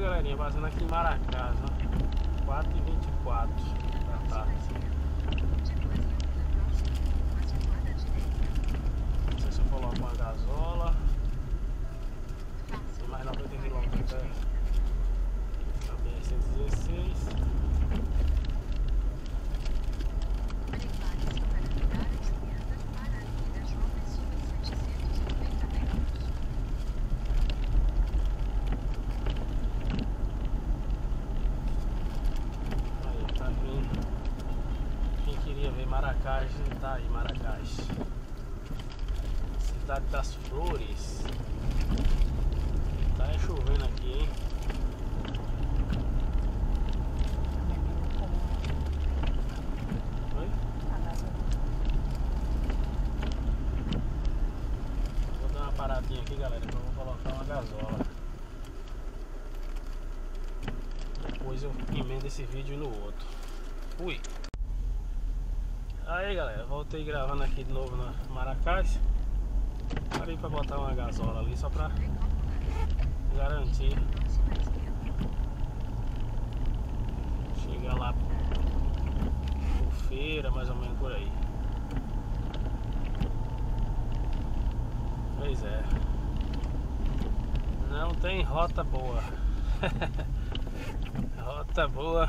Galerinha, passando aqui em Maracás, ó. 4h24 da tarde. Não sei se eu coloco uma gasola. Tem mais 90 km até a BR-116. Aí, tá vindo. Quem queria ver Maracás, tá aí Maracás. Cidade das Flores. Tá chovendo aqui, hein? Oi? Vou dar uma paradinha aqui, galera, que eu vou colocar uma gasola. Depois eu emendo esse vídeo no outro. Fui! Aí galera, voltei gravando aqui de novo na Maracás. Parei pra botar uma gasola ali só pra garantir. Chegar lá por feira, mais ou menos por aí. Pois é. Não tem rota boa. rota boa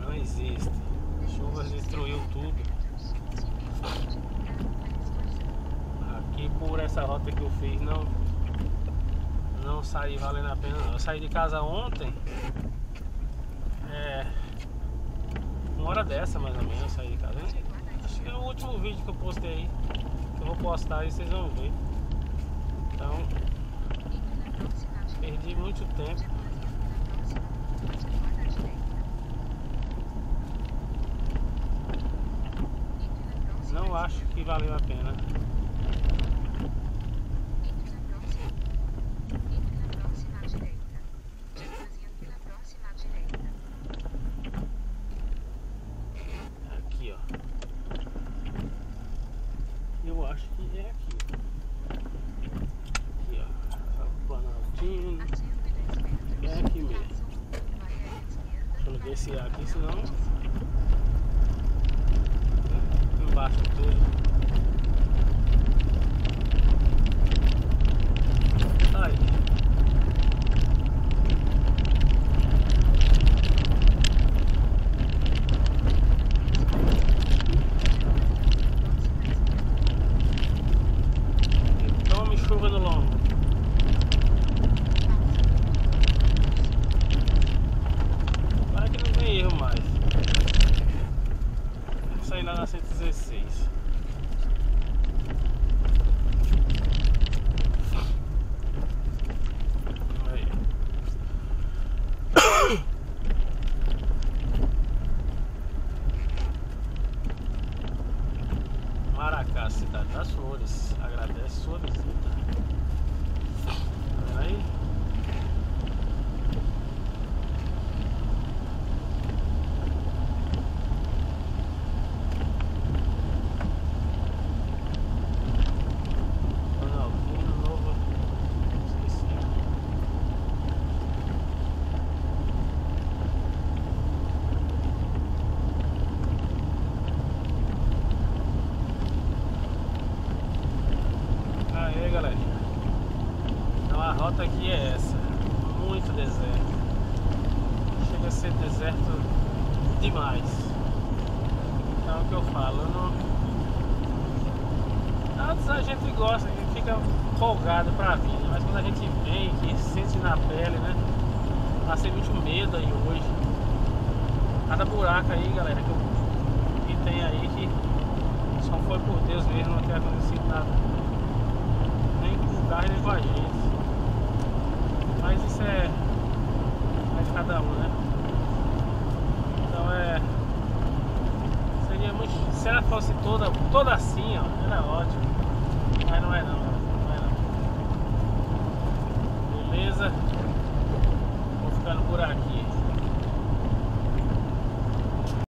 não existe. Chuvas destruiu tudo. Aqui por essa rota que eu fiz não não saí valendo a pena não. Eu saí de casa ontem. É. Uma hora dessa mais ou menos eu saí de casa. Acho que é o último vídeo que eu postei aí. Que eu vou postar aí vocês vão ver. Então perdi muito tempo. Não acho que valeu a pena. Aqui, ó. Eu acho que é aqui. Aqui, ó. Só Planaltino. É aqui mesmo. Deixa eu descer aqui, senão. Embaixo tudo. Aí. Tome chuva no lombo. Para que não tem erro mais. Vamos sair lá na 116. Aí. Maracá, cidade das flores. Agradece sua visita. Tá vendo aí? Ronaldinho Novo. Esqueci. Aê, galera. Então a rota aqui é essa. Muito deserto. Chega a ser deserto demais. Então é o que eu falo. Eu não... Antes a gente gosta, a gente fica folgado pra vir, mas quando a gente vem, que sente na pele, né? Passei muito medo aí hoje. Cada buraco aí, galera, que, eu, que tem aí que só foi por Deus mesmo, não tem acontecido nada. Nem com a gente. Mas isso é. É de cada um, né? Então é. Seria muito. Se ela fosse toda, toda assim, ó, era ótimo. Mas não é não,